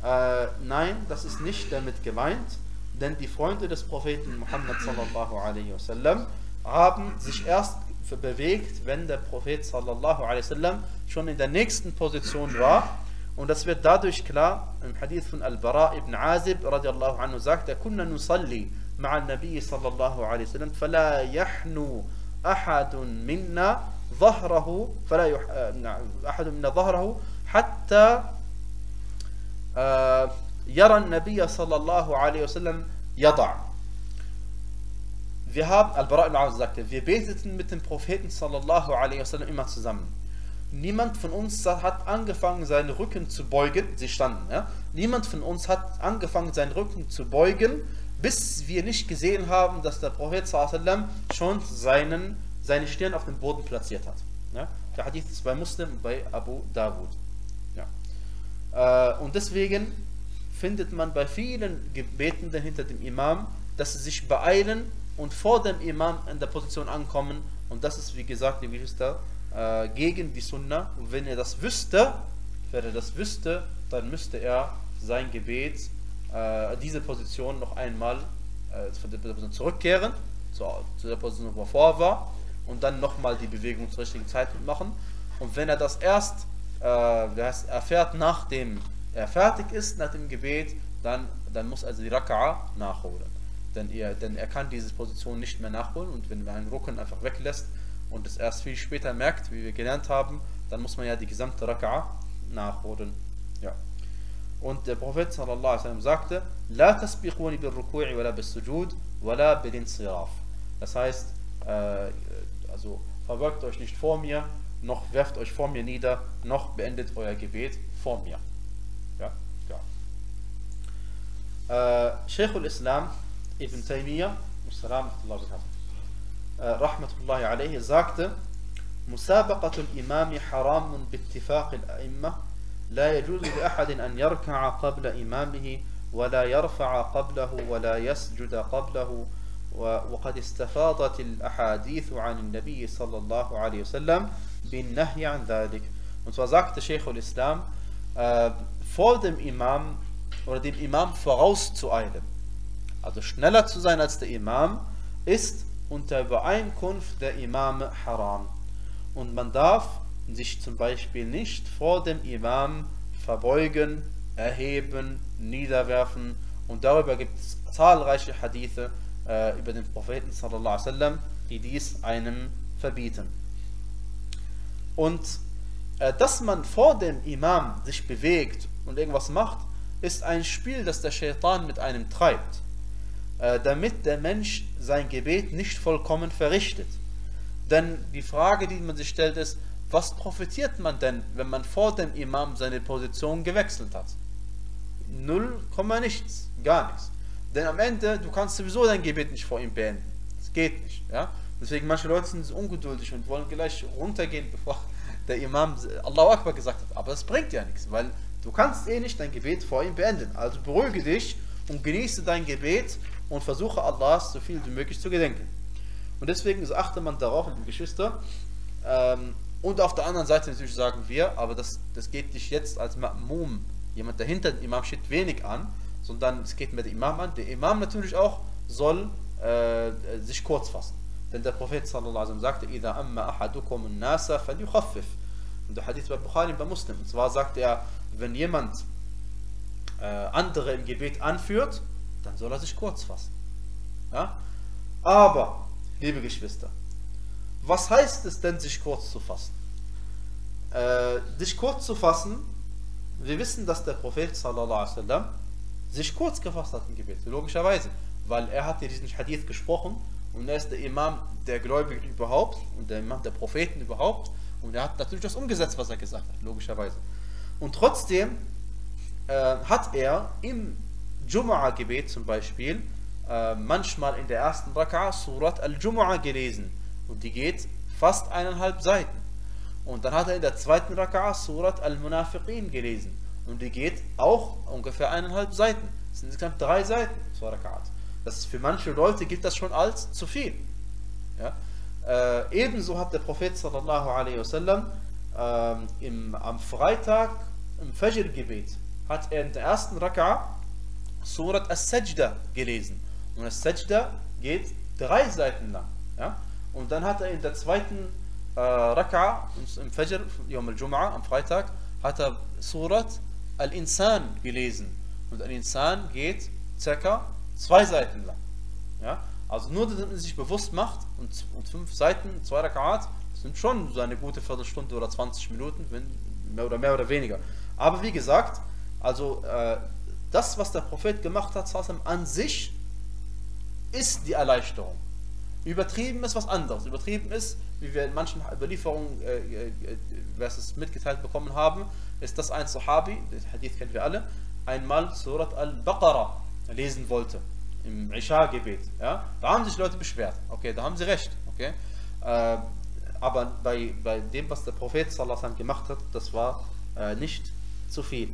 Äh, nein, das ist nicht damit gemeint, denn die Freunde des Propheten Muhammad sallallahu alaihi wasallam haben sich erst bewegt, wenn der Prophet sallallahu alaihi wasallam schon in der nächsten Position war und das wird dadurch klar, im Hadith von Al-Bara ibn Azib radiallahu anhu sagt, er kunna nusalli مع النبي صلى الله عليه وسلم فلا يحنو أحد منا ظهره فلا يح... أحد منا ظهره حتى يرى النبي صلى الله عليه وسلم يضع Wir haben, Al-Bara ibn Azib sagte, wir beteten mit dem Propheten sallallahu alaihi wasallam immer zusammen. Niemand von uns hat angefangen, seinen Rücken zu beugen. Sie standen, ja? Niemand von uns hat angefangen, seinen Rücken zu beugen, bis wir nicht gesehen haben, dass der Prophet sallam, schon seinen, seine Stirn auf dem Boden platziert hat. Ja? Der Hadith ist bei Muslim und bei Abu Dawud. Ja. Äh, und deswegen findet man bei vielen Gebetenden hinter dem Imam, dass sie sich beeilen und vor dem Imam in der Position ankommen. Und das ist, wie gesagt, liebe Geschwister, äh, gegen die Sunna. Und wenn er das wüsste, wenn er das wüsste, dann müsste er sein Gebet, äh, diese Position noch einmal äh, zurückkehren, zu, zu der Position, wo er vorher war, und dann nochmal die Bewegung zur richtigen Zeit machen. Und wenn er das erst äh, das erfährt, nachdem er fertig ist, nach dem Gebet, dann, dann muss also die Raka'a nachholen. Denn er, denn er kann diese Position nicht mehr nachholen und wenn man einen Rücken einfach weglässt, und es erst viel später merkt, wie wir gelernt haben, dann muss man ja die gesamte Raka'a nachholen. Ja. Und der Prophet sallallahu alaihi wasallam sagte, لا تسبقوني بالركوع ولا بالسجود ولا بالانصراف. Das heißt, äh, also verbeugt euch nicht vor mir, noch werft euch vor mir nieder, noch beendet euer Gebet vor mir. Ja, Äh, Sheikh al-Islam Ibn Taymiyyah, Rahmatullahi alayhi, sagte, مسابقة الإمام حرام باتفاق الأئمة لا يجوز لأحد أن يركع قبل إمامه ولا يرفع قبله ولا يسجد قبله وقد استفاضت الأحاديث عن النبي صلى الله عليه وسلم بالنهي عن ذلك Und zwar sagte Sheikh al-Islam, äh, vor dem Imam oder dem Imam vorauszueilen, also schneller zu sein als der Imam, ist unter Übereinkunft der Imame haram. Und man darf sich zum Beispiel nicht vor dem Imam verbeugen, erheben, niederwerfen. Und darüber gibt es zahlreiche Hadithe äh, über den Propheten wasallam, die dies einem verbieten. Und äh, dass man vor dem Imam sich bewegt und irgendwas macht, ist ein Spiel, das der Shaitan mit einem treibt, äh, damit der Mensch sein Gebet nicht vollkommen verrichtet. Denn die Frage, die man sich stellt, ist, was profitiert man denn, wenn man vor dem Imam seine Position gewechselt hat? Null, nichts, gar nichts. Denn am Ende, du kannst sowieso dein Gebet nicht vor ihm beenden. Es geht nicht. Ja? Deswegen, manche Leute sind ungeduldig und wollen gleich runtergehen, <laughs> bevor der Imam Allahu Akbar gesagt hat. Aber das bringt ja nichts, weil du kannst eh nicht dein Gebet vor ihm beenden. Also beruhige dich und genieße dein Gebet und versuche Allahs so viel wie möglich zu gedenken. Und deswegen achte man darauf, liebe Geschwister. Ähm, und auf der anderen Seite natürlich sagen wir, aber das, das geht dich jetzt als Ma'mum, jemand dahinter dem Imam steht, wenig an, sondern es geht mit dem Imam an. Der Imam natürlich auch soll äh, sich kurz fassen. Denn der Prophet sallallahu alaihi wasallam sagte, إِذَا أَمَّا أَحَدُكُمُ النَّاسَ فَلْيُخَفِّفْ Und der Hadith bei Bukhari bei Muslim. Und zwar sagt er, wenn jemand äh, andere im Gebet anführt, dann soll er sich kurz fassen. Ja? Aber liebe Geschwister, was heißt es denn, sich kurz zu fassen? Äh, sich kurz zu fassen, wir wissen, dass der Prophet sallam, sich kurz gefasst hat im Gebet, logischerweise, weil er hat ja diesen Hadith gesprochen und er ist der Imam der Gläubigen überhaupt und der Imam der Propheten überhaupt und er hat natürlich das umgesetzt, was er gesagt hat, logischerweise. Und trotzdem äh, hat er im Jumu'ah-Gebet zum Beispiel äh, manchmal in der ersten Raka'a Surat al-Jumu'ah gelesen. Und die geht fast eineinhalb Seiten. Und dann hat er in der zweiten Raka'a Surat al-Munafiqin gelesen. Und die geht auch ungefähr eineinhalb Seiten. Das sind insgesamt drei Seiten, zwei Raka'at. Für manche Leute gilt das schon als zu viel. Ja? Äh, ebenso hat der Prophet sallallahu alaihi wasallam äh, im, am Freitag im Fajr-Gebet hat er in der ersten Raka'a Surat al-Sajda gelesen. Und das Sajda geht drei Seiten lang. Ja? Und dann hat er in der zweiten äh, Raka'a im Fajr, Yom al-Jum'ah, am Freitag, hat er Surat Al-Insan gelesen. Und Al-Insan geht circa zwei Seiten lang. Ja? Also nur, damit man sich bewusst macht, und, und fünf Seiten, zwei Raka'at, sind schon so eine gute Viertelstunde oder 20 Minuten, wenn, mehr oder mehr oder weniger. Aber wie gesagt, also äh, das, was der Prophet gemacht hat, an sich, ist die Erleichterung. Übertrieben ist was anderes. Übertrieben ist, wie wir in manchen Überlieferungen äh, äh, es mitgeteilt bekommen haben, ist, dass ein Sahabi, den Hadith kennen wir alle, einmal Surat al-Baqarah lesen wollte im Isha-Gebet. Ja? Da haben sich Leute beschwert. Okay, da haben sie recht. Okay? Äh, aber bei, bei dem, was der Prophet sallallahu gemacht hat, das war äh, nicht zu viel.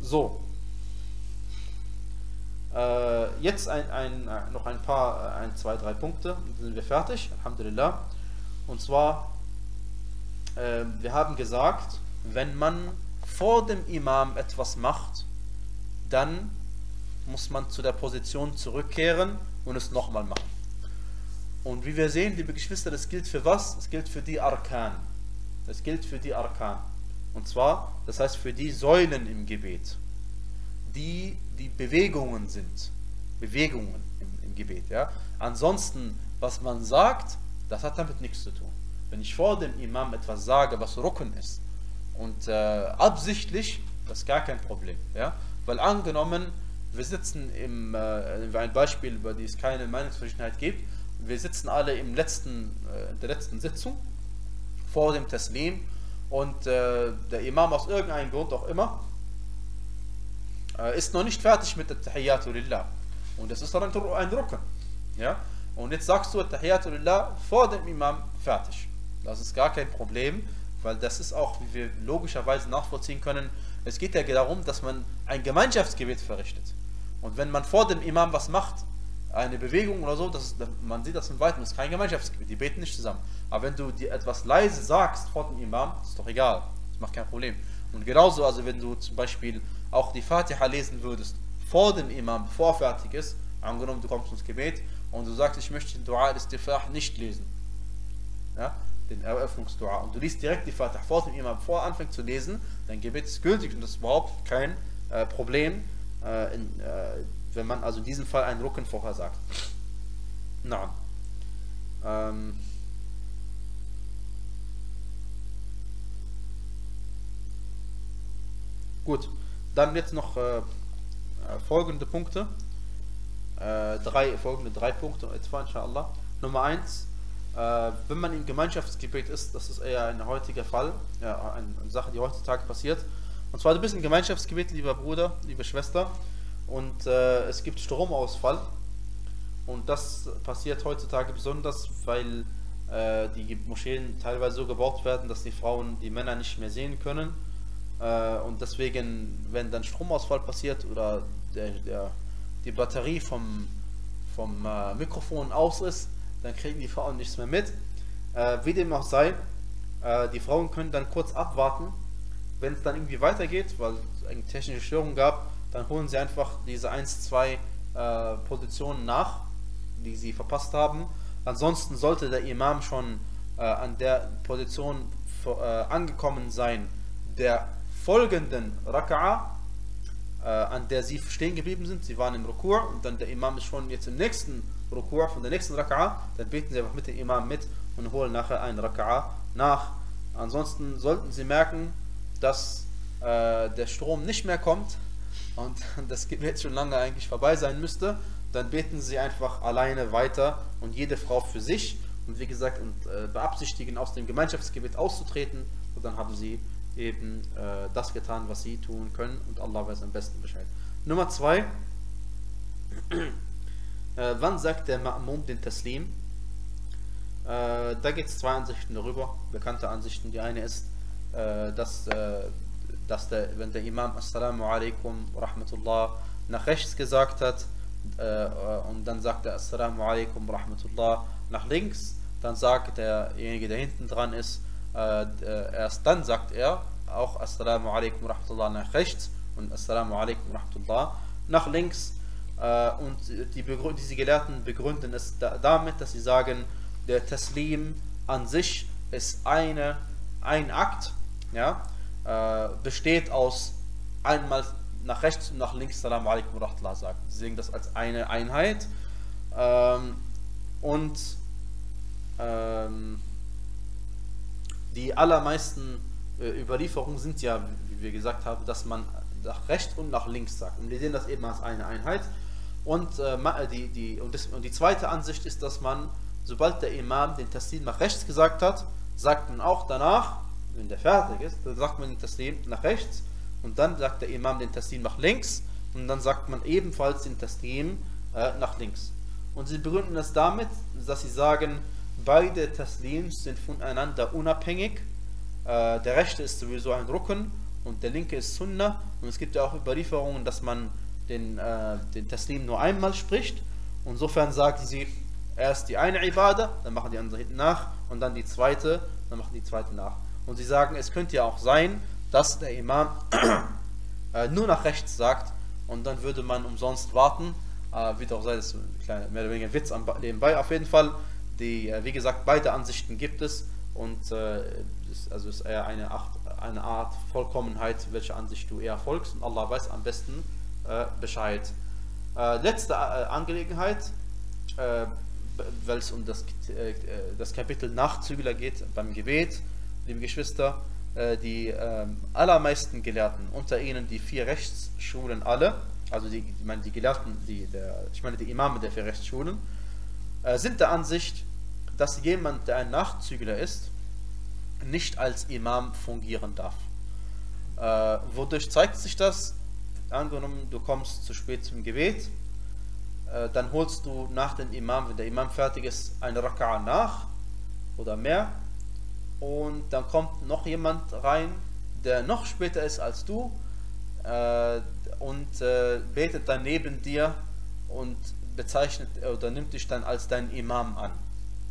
So, äh, jetzt ein, ein, äh, noch ein paar, äh, ein, zwei, drei Punkte, dann sind wir fertig, Alhamdulillah. Und zwar, äh, wir haben gesagt, wenn man vor dem Imam etwas macht, dann muss man zu der Position zurückkehren und es nochmal machen. Und wie wir sehen, liebe Geschwister, das gilt für was? Das gilt für die Arkan. Das gilt für die Arkan. Und zwar, das heißt für die Säulen im Gebet die die Bewegungen sind. Bewegungen im, im Gebet. Ja? Ansonsten, was man sagt, das hat damit nichts zu tun. Wenn ich vor dem Imam etwas sage, was Rucken ist, und äh, absichtlich, das ist gar kein Problem. Ja? Weil angenommen, wir sitzen im, äh, ein Beispiel, über die es keine Meinungsverschiedenheit gibt, wir sitzen alle äh, in der letzten Sitzung vor dem Taslim und äh, der Imam aus irgendeinem Grund auch immer äh, ist noch nicht fertig mit der Tahiyyatu Lillah. Und das ist dann ein Rücken. Ja? Und jetzt sagst du Tahiyyatu Lillah vor dem Imam fertig. Das ist gar kein Problem, weil das ist auch, wie wir logischerweise nachvollziehen können, es geht ja darum, dass man ein Gemeinschaftsgebet verrichtet. Und wenn man vor dem Imam was macht, eine Bewegung oder so, das ist, man sieht das im Weiten, das ist kein Gemeinschaftsgebet, die beten nicht zusammen. Aber wenn du dir etwas leise sagst vor dem Imam, ist doch egal, das macht kein Problem. Und genauso, also wenn du zum Beispiel auch die Fatiha lesen würdest, vor dem Imam, bevor er fertig ist, angenommen du kommst ins Gebet und du sagst, ich möchte den Dua des Tifah nicht lesen, ja, den Eröffnungsdua, und du liest direkt die Fatiha vor dem Imam, bevor er anfängt zu lesen, dein Gebet ist gültig und das ist überhaupt kein äh, Problem, äh, in, äh, wenn man also in diesem Fall einen Rücken vorher sagt. Na. Ähm, Gut, dann jetzt noch äh, äh, folgende Punkte. Äh, drei, folgende drei Punkte etwa, inshallah. Nummer eins, äh, wenn man im Gemeinschaftsgebet ist, das ist eher ein heutiger Fall, ja, eine, eine Sache, die heutzutage passiert. Und zwar, du bist im Gemeinschaftsgebet, lieber Bruder, liebe Schwester, und äh, es gibt Stromausfall. Und das passiert heutzutage besonders, weil äh, die Moscheen teilweise so gebaut werden, dass die Frauen die Männer nicht mehr sehen können äh, und deswegen, wenn dann Stromausfall passiert oder der, der, die Batterie vom, vom äh, Mikrofon aus ist, dann kriegen die Frauen nichts mehr mit. Äh, wie dem auch sei, äh, die Frauen können dann kurz abwarten. Wenn es dann irgendwie weitergeht, weil es eine technische Störung gab, dann holen sie einfach diese 1, 2 äh, Positionen nach, die sie verpasst haben. Ansonsten sollte der Imam schon äh, an der Position angekommen sein, der folgenden Raka'a, äh, an der sie stehen geblieben sind, sie waren im Rukur und dann der Imam ist schon jetzt im nächsten Rukur von der nächsten Raka'a, dann beten sie einfach mit dem Imam mit und holen nachher einen Raka'a nach. Ansonsten sollten sie merken, dass äh, der Strom nicht mehr kommt und <laughs> das Gebet schon lange eigentlich vorbei sein müsste, dann beten sie einfach alleine weiter und jede Frau für sich und wie gesagt und äh, beabsichtigen aus dem Gemeinschaftsgebet auszutreten. Und dann haben sie eben äh, das getan, was sie tun können und Allah weiß am besten Bescheid. Nummer zwei, äh, wann sagt der Ma'mum den Taslim? Äh, da gibt es zwei Ansichten darüber, bekannte Ansichten. Die eine ist, äh, dass, äh, dass der, wenn der Imam Assalamu alaikum rahmatullah nach rechts gesagt hat äh, und dann sagt er Assalamu alaikum rahmatullah nach links, dann sagt derjenige, der hinten dran ist, erst dann sagt er auch Assalamu alaikum rahmatullah nach rechts und Assalamu alaikum rahmatullah nach links. Äh, und die diese Gelehrten begründen es damit, dass sie sagen, der Taslim an sich ist eine, ein Akt, ja, besteht aus einmal nach rechts und nach links Assalamu alaikum rahmatullah sagen. Sie sehen das als eine Einheit. Ähm, und ähm, die allermeisten äh, Überlieferungen sind ja, wie wir gesagt haben, dass man nach rechts und nach links sagt. Und wir sehen das eben als eine Einheit. Und, äh, äh, die, die, und, das, und die zweite Ansicht ist, dass man, sobald der Imam den Taslim nach rechts gesagt hat, sagt man auch danach, wenn der fertig ist, dann sagt man den Taslim nach rechts und dann sagt der Imam den Taslim nach links und dann sagt man ebenfalls den Taslim äh, nach links. Und sie begründen das damit, dass sie sagen, beide Taslims sind voneinander unabhängig. Äh, der rechte ist sowieso ein Rücken und der linke ist Sunnah. Und es gibt ja auch Überlieferungen, dass man den, äh, den Taslim nur einmal spricht. Insofern sagen sie, erst die eine Ibadah, dann machen die andere hinten nach und dann die zweite, dann machen die zweite nach. Und sie sagen, es könnte ja auch sein, dass der Imam <clears throat> äh, nur nach rechts sagt und dann würde man umsonst warten. Äh, wird auch sein, das ist ein kleiner, mehr oder weniger Witz nebenbei. Auf jeden Fall die, äh, wie gesagt, beide Ansichten gibt es und äh, ist, also ist eher eine, Art, eine Art Vollkommenheit, welche Ansicht du eher folgst und Allah weiß am besten äh, Bescheid. Äh, letzte äh, Angelegenheit, äh, weil es um das, das Kapitel Nachzügler geht beim Gebet, liebe Geschwister, die ähm, allermeisten Gelehrten, unter ihnen die vier Rechtsschulen alle, also die, ich meine die Gelehrten, die, der, ich meine die Imame der vier Rechtsschulen, äh, sind der Ansicht, dass jemand, der ein Nachzügler ist, nicht als Imam fungieren darf. Äh, wodurch zeigt sich das? angenommen, du kommst zu spät zum Gebet, äh, dann holst du nach dem Imam, wenn der Imam fertig ist, eine Raka'a nach oder mehr und dann kommt noch jemand rein, der noch später ist als du äh, und äh, betet dann neben dir und bezeichnet oder nimmt dich dann als dein Imam an.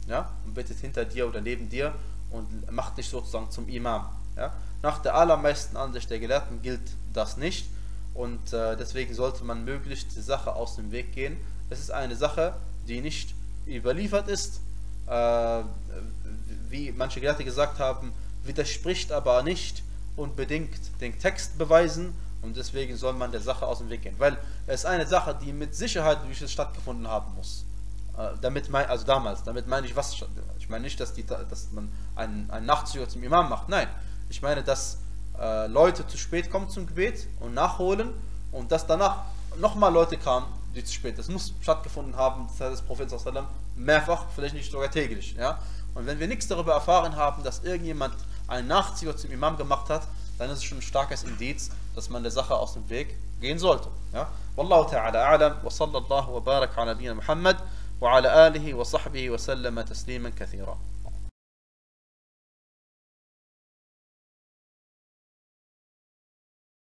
Ja? Und betet hinter dir oder neben dir und macht dich sozusagen zum Imam. Ja? Nach der allermeisten Ansicht der Gelehrten gilt das nicht und äh, deswegen sollte man möglichst die Sache aus dem Weg gehen. Es ist eine Sache, die nicht überliefert ist, äh, wie manche Gelehrte gesagt haben, widerspricht aber nicht unbedingt den Text beweisen und deswegen soll man der Sache aus dem Weg gehen. Weil es ist eine Sache, die mit Sicherheit durch es stattgefunden haben muss. Äh, damit mein, also damals, damit meine ich was, ich meine nicht, dass, die, dass man einen, einen Nachtzüger zum Imam macht, nein, ich meine, dass äh, Leute zu spät kommen zum Gebet und nachholen und dass danach nochmal Leute kamen, die zu spät, das muss stattgefunden haben, das heißt des Propheten mehrfach, vielleicht nicht sogar täglich, ja, und wenn wir nichts darüber erfahren haben, dass irgendjemand einen Nachzieher zum Imam gemacht hat, dann ist es schon ein starkes Indiz, dass man der Sache aus dem Weg gehen sollte. Ja? Wallahu ta'ala a'lam wa sallallahu wa barak ala Muhammad wa ala alihi wa sahbihi wa sallama tasliman kathira.